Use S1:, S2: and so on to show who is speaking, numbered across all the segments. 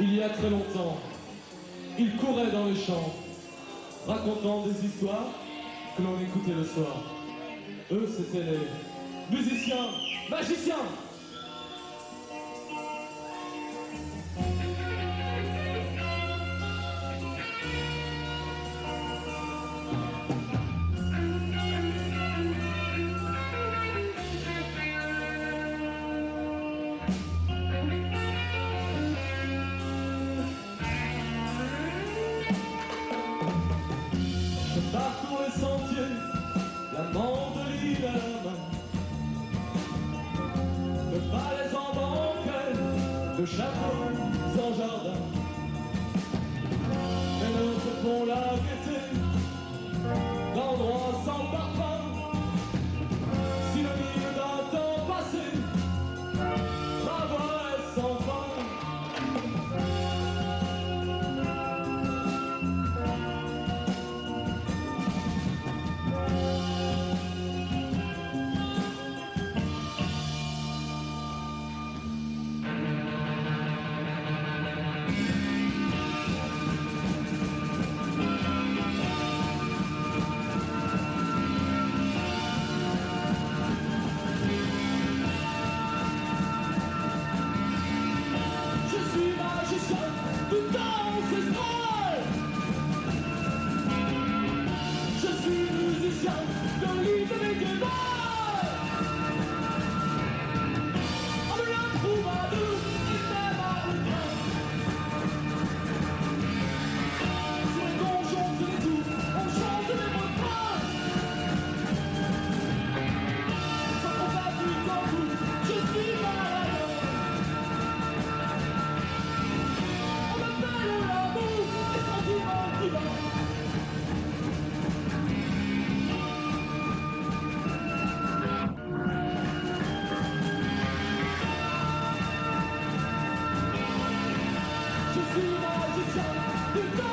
S1: il y a très longtemps, ils couraient dans les champs, racontant des histoires que l'on écoutait le soir. Eux, c'étaient les musiciens, magiciens You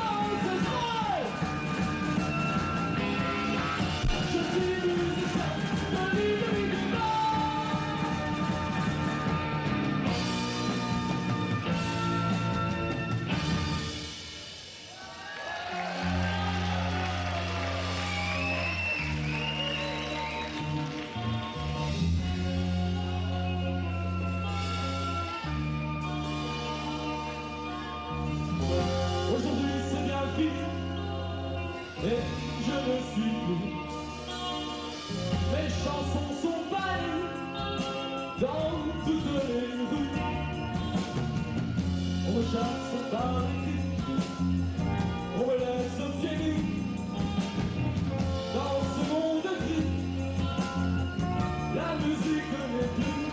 S1: Les chansons sont bannies dans toutes les rues. On chasse son paradis, on me laisse pieds. Dans ce monde gris, la musique n'est plus.